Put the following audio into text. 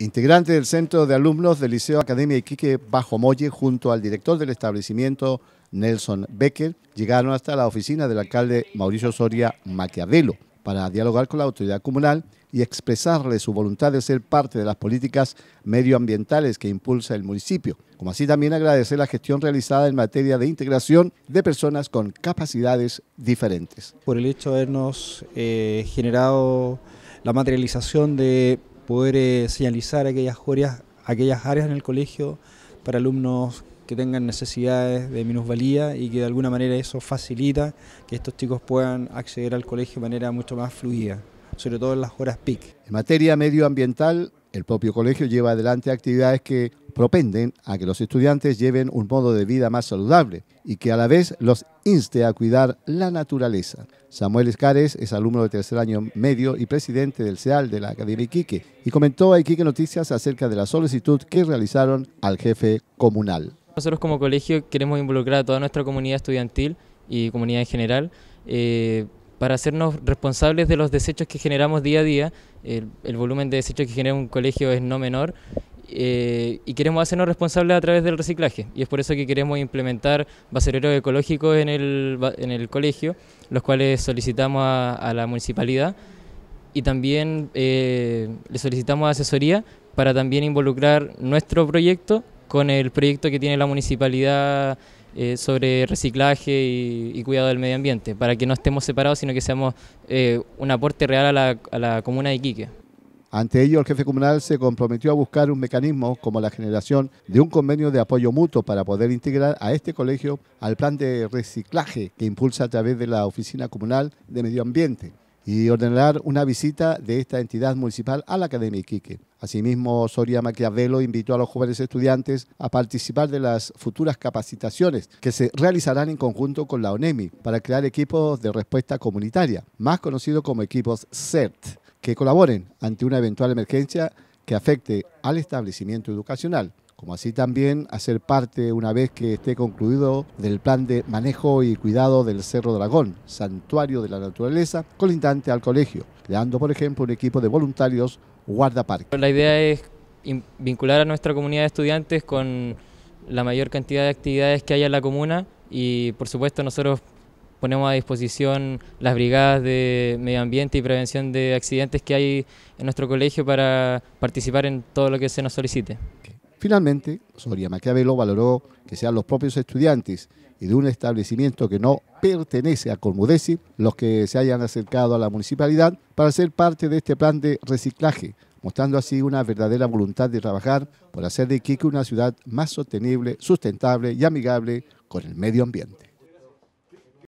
Integrante del Centro de Alumnos del Liceo Academia Iquique Bajo Molle, junto al director del establecimiento, Nelson Becker, llegaron hasta la oficina del alcalde Mauricio Soria Maquiavelo para dialogar con la autoridad comunal y expresarle su voluntad de ser parte de las políticas medioambientales que impulsa el municipio, como así también agradecer la gestión realizada en materia de integración de personas con capacidades diferentes. Por el hecho de habernos eh, generado la materialización de poder eh, señalizar aquellas áreas, aquellas áreas en el colegio para alumnos que tengan necesidades de minusvalía y que de alguna manera eso facilita que estos chicos puedan acceder al colegio de manera mucho más fluida, sobre todo en las horas PIC. En materia medioambiental, el propio colegio lleva adelante actividades que propenden a que los estudiantes lleven un modo de vida más saludable y que a la vez los inste a cuidar la naturaleza. Samuel Escares es alumno de tercer año medio y presidente del CEAL de la Academia Iquique y comentó a Iquique Noticias acerca de la solicitud que realizaron al jefe comunal. Nosotros como colegio queremos involucrar a toda nuestra comunidad estudiantil y comunidad en general eh, para hacernos responsables de los desechos que generamos día a día. El, volumen de desechos que genera un colegio es no menor eh, y queremos hacernos responsables a través del reciclaje. Y es por eso que queremos implementar basereros ecológicos en el, en el colegio, los cuales solicitamos a, la municipalidad y también eh, le solicitamos asesoría para también involucrar nuestro proyecto con el proyecto que tiene la municipalidad eh, sobre reciclaje y, cuidado del medio ambiente, para que no estemos separados, sino que seamos eh, un aporte real a la, a la comuna de Iquique. Ante ello, el jefe comunal se comprometió a buscar un mecanismo como la generación de un convenio de apoyo mutuo para poder integrar a este colegio al plan de reciclaje que impulsa a través de la Oficina Comunal de Medio Ambiente y ordenar una visita de esta entidad municipal a la Academia Iquique. Asimismo, Soria Maquiavelo invitó a los jóvenes estudiantes a participar de las futuras capacitaciones que se realizarán en conjunto con la ONEMI para crear equipos de respuesta comunitaria, más conocidos como equipos CERT, que colaboren ante una eventual emergencia que afecte al establecimiento educacional como así también hacer parte, una vez que esté concluido, del plan de manejo y cuidado del Cerro Dragón, santuario de la naturaleza, colindante al colegio, creando, por ejemplo, un equipo de voluntarios guardaparque. La idea es vincular a nuestra comunidad de estudiantes con la mayor cantidad de actividades que haya en la comuna y, por supuesto, nosotros ponemos a disposición las brigadas de medio ambiente y prevención de accidentes que hay en nuestro colegio para participar en todo lo que se nos solicite. Finalmente, Soria Maquiavelo valoró que sean los propios estudiantes y de un establecimiento que no pertenece a Colmudesi los que se hayan acercado a la municipalidad para ser parte de este plan de reciclaje, mostrando así una verdadera voluntad de trabajar por hacer de Iquique una ciudad más sostenible, sustentable y amigable con el medio ambiente.